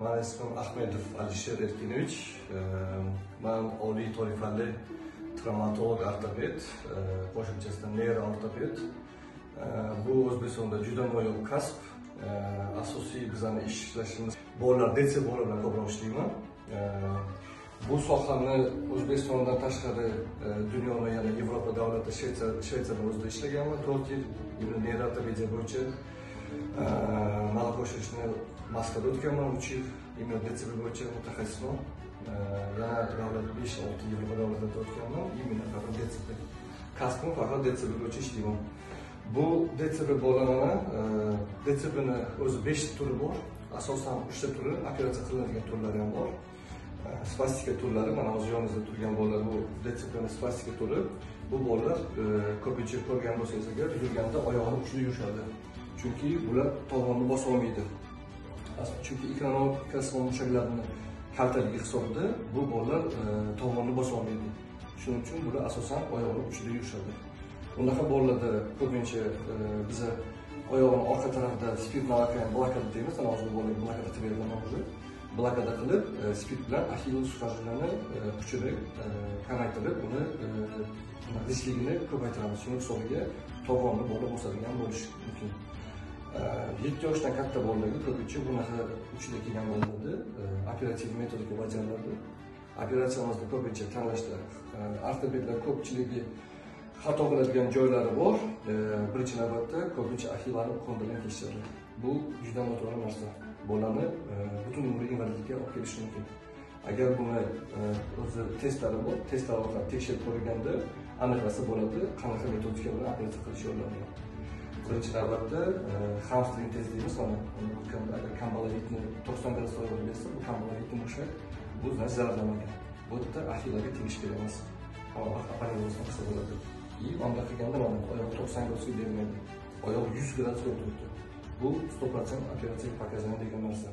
Mani ismim Ahmedov Alisher Erkinovich. Ehm, man oliy toifali travmatolog ortoped, ehm, qo'shimchasida neyro ortoped. Ehm, bu O'zbekistonda juda noyob kasb. Asosiy bizani ish ishlashimiz bolalar, detsi bolalar bilan ko'proq ishlayman. Bu sohani O'zbekistondan tashqari dunyoni, yana Yevropa davlatida shvetsiya Shvetsiyada o'zida ishlaganman 4 yil. Neyro ortopediya bo'yicha malak oshirishni Moskvada o'tganman 3 yil. Imенно DCB bo'yicha mutaxassisman. Yana davlat 5-6 yil davlatlarda o'tganman. Именно faqat DCB. Kasbim faqat DCB bo'yicha ishlayman. Bu DCB bo'lamani, DCBni o'zi 5 turi bor. Asosan 3 ta turi, operatsiya qilinadigan turlari ham bor. spastika turlari mana hozir yonimizda turgan bolalar bu DCBni spastika turi. Bu bolalar ko'pincha ko'rgan bo'lsangiz agar yurganda oyog'ini kuchli yurishadi. Chunki bular tovonni bosa olmaydi. Chunki ikronon mushaklarini kaltaligi hisobida bu bolalar e, tovonni bosa olmaydi. Shuning uchun bular asosan oyoqni uchida yurishadi. Bunaqa bolalarda ko'pincha e, biza oyog'ini orqa tarafida spirt navakan blokada deymiz, hozir bolaga blokada qilib beraman hozir. Blokada qilib spirt bilan axillos sufajini e, kuchini kamaytirib, uni riskligini ko'paytiramiz. Shuning hisobiga tovonni bola bosadigan bo'lishi mumkin. 7 yoshdan katta bolalarga ko'pincha bunaqa uchida kelgan bolalarda operativ metodika bajariladi. Operatsiyamizni ko'pincha tanlashda ortopedlar ko'pchiligi xato qiladigan joylari bor. Birinchi navbatda ko'pincha qo'n qo'ndirgan kesishadi. Bu juda noto'g'ri narsa. Bolani butun umr invalidlikka olib kelishi mumkin. Agar buni e, o'zi testlari bor, testlar orqali tekshirib ko'rganda aniqlasa bo'ladi, qanaqa metodika bilan operatsiya qilish yo'llari birinchi navbatda hamstring e, test deymiz mana o'tganda agar kambalovitni to'qson gradus oyoqni bersa bu kambalovitni mushak bu zararlamagan bu yerda axillarga tegish kerak emas apparengizni qilsa bo'ladi. И unda qilganda mana oyoq to'qson gradusga bermaydi oyoq yuz gradusga o'tiribdi bu сто процент операция показания degan narsa